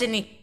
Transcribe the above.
destiny.